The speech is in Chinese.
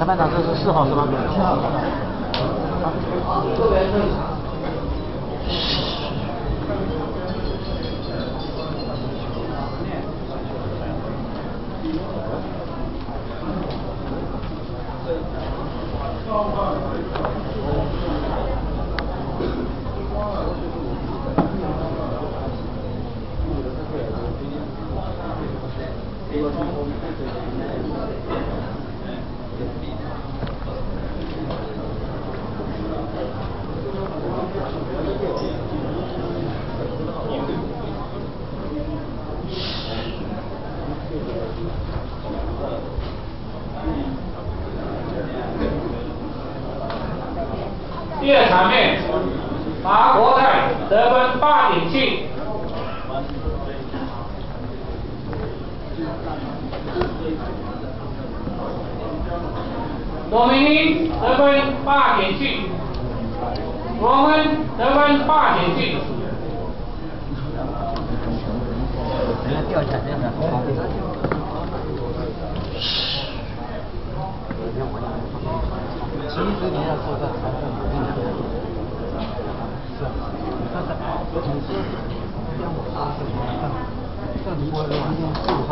裁判长，这是四号是吗？四号。第二场面，马国泰得分八点七。罗明英得分八点七，罗恩得分八点七。等下其实你要说到裁判不定的，是，你看看，你说让我发什么？像我今天四号。